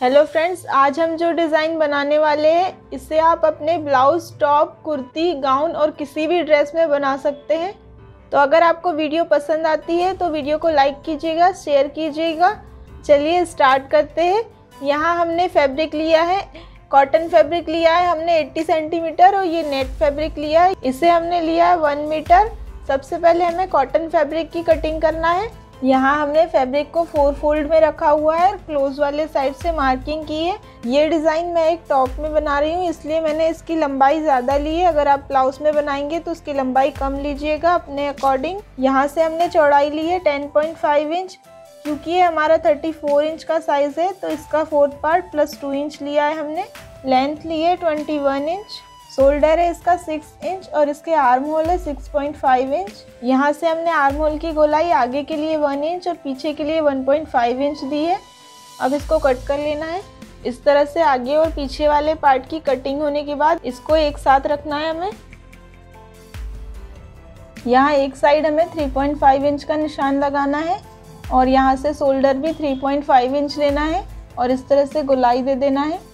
Hello friends आज हम जो डिज़ाइन बनाने वाले हैं, इसे आप अपने ब्लाउज टॉप कुर्ती गाउन और किसी भी ड्रेस में बना सकते हैं। तो अगर आपको वीडियो पसंद आती है तो वीडियो को लाइक कीजिएगा शेयर कीजिएगा। चलिए स्टार्ट करते हैं। यहाँ हमने फैब्रिक लिया है कॉटन फैब्रिक लिया है, हमने 80 सेंटीमीटर और ये नेट फैब्रिक लिया है। इसे हमने लिया है वन मीटर सबसे पहले हमें कॉटन फैब्रिक की कटिंग करना है। यहाँ हमने फैब्रिक को फोर फोल्ड में रखा हुआ है और क्लोज वाले साइड से मार्किंग की है। ये डिज़ाइन मैं एक टॉप में बना रही हूँ, इसलिए मैंने इसकी लंबाई ज़्यादा ली है। अगर आप ब्लाउज में बनाएँगे तो उसकी लंबाई कम लीजिएगा अपने अकॉर्डिंग यहाँ से हमने चौड़ाई ली है 10.5 इंच क्योंकि ये हमारा 34 इंच का साइज़ है तो इसका fourth part plus two inch लिया है हमने। लेंथ ली है ट्वेंटी वन इंच शोल्डर है इसका सिक्स इंच और इसके आर्म होल है सिक्स पॉइंट फाइव इंच यहाँ से हमने आर्म होल की गोलाई आगे के लिए वन इंच और पीछे के लिए वन पॉइंट फाइव इंच दी है। अब इसको कट कर लेना है। इस तरह से आगे और पीछे वाले पार्ट की कटिंग होने के बाद इसको एक साथ रखना है हमें। यहाँ एक साइड हमें 3.5 इंच का निशान लगाना है और यहाँ से शोल्डर भी 3.5 इंच लेना है और इस तरह से गोलाई दे देना है।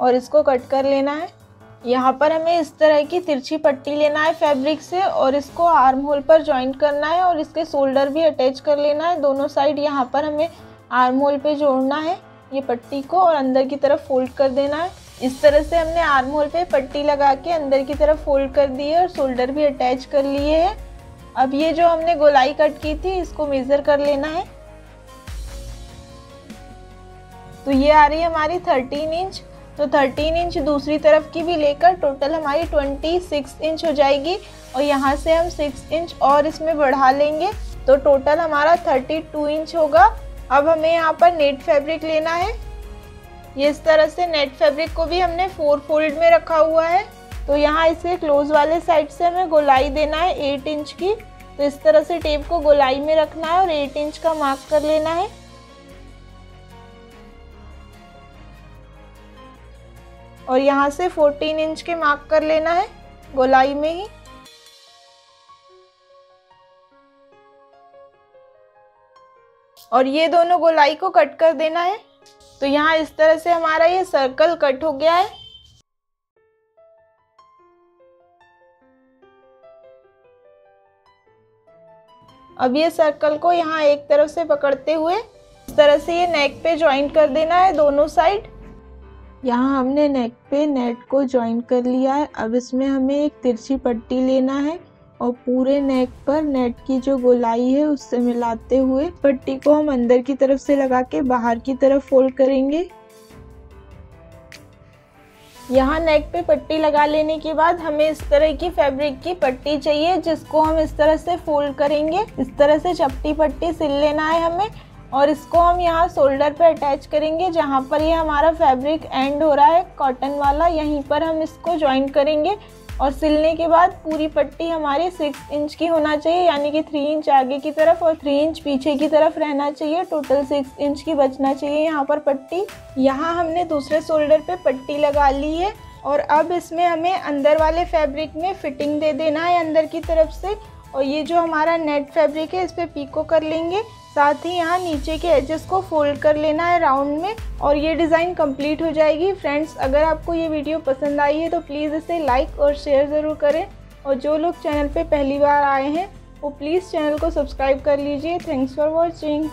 और इसको कट कर लेना है। यहाँ पर हमें इस तरह की तिरछी पट्टी लेना है फैब्रिक से और इसको आर्म होल पर ज्वाइंट करना है और इसके शोल्डर भी अटैच कर लेना है। दोनों साइड यहाँ पर हमें आर्म होल पे जोड़ना है ये पट्टी को और अंदर की तरफ़ फोल्ड कर देना है। इस तरह से हमने आर्म होल पे पट्टी लगा के अंदर की तरफ़ फोल्ड कर दी है और शोल्डर भी अटैच कर लिए है। अब ये जो हमने गोलाई कट की थी, इसको मेज़र कर लेना है। तो ये आ रही है हमारी 13 इंच तो 13 इंच दूसरी तरफ़ की भी लेकर टोटल हमारी 26 इंच हो जाएगी और यहाँ से हम 6 इंच और इसमें बढ़ा लेंगे तो टोटल हमारा 32 इंच होगा। अब हमें यहाँ पर नेट फैब्रिक लेना है। ये इस तरह से नेट फैब्रिक को भी हमने फोर फोल्ड में रखा हुआ है। तो यहाँ इसे क्लोज वाले साइड से हमें गोलाई देना है एट इंच की। तो इस तरह से टेप को गोलाई में रखना है और एट इंच का मार्क कर लेना है। और यहाँ से 14 इंच के मार्क कर लेना है, गोलाई में ही। और ये दोनों गोलाई को कट कर देना है। तो यहाँ इस तरह से हमारा ये सर्कल कट हो गया है। अब ये सर्कल को यहाँ एक तरफ़ से पकड़ते हुए इस तरह से ये नेक पे ज्वाइंट कर देना है दोनों साइड यहाँ हमने नेक पे नेट को ज्वाइन कर लिया है। अब इसमें हमें एक तिरछी पट्टी लेना है और पूरे नेक पर नेट की जो गोलाई है उससे मिलाते हुए पट्टी को हम अंदर की तरफ़ से लगा के बाहर की तरफ़ फोल्ड करेंगे। यहाँ नेक पे पट्टी लगा लेने के बाद हमें इस तरह की फैब्रिक की पट्टी चाहिए, जिसको हम इस तरह से फोल्ड करेंगे। इस तरह से चपटी पट्टी सिल लेना है हमें। और इसको हम यहाँ शोल्डर पे अटैच करेंगे, जहाँ पर ये हमारा फैब्रिक एंड हो रहा है कॉटन वाला, यहीं पर हम इसको ज्वाइन करेंगे। और सिलने के बाद पूरी पट्टी हमारी सिक्स इंच की होना चाहिए, यानी कि थ्री इंच आगे की तरफ़ और थ्री इंच पीछे की तरफ़ रहना चाहिए। टोटल सिक्स इंच की बचना चाहिए यहाँ पर पट्टी। यहाँ हमने दूसरे शोल्डर पे पट्टी लगा ली है। और अब इसमें हमें अंदर वाले फैब्रिक में फिटिंग दे देना है अंदर की तरफ़ से। और ये जो हमारा नेट फैब्रिक है, इस पर पीको कर लेंगे। साथ ही यहाँ नीचे के एजेस को फोल्ड कर लेना है राउंड में और ये डिज़ाइन कंप्लीट हो जाएगी। फ्रेंड्स अगर आपको ये वीडियो पसंद आई है तो प्लीज़ इसे लाइक और शेयर ज़रूर करें। और जो लोग चैनल पे पहली बार आए हैं, वो प्लीज़ चैनल को सब्सक्राइब कर लीजिए। Thanks for watching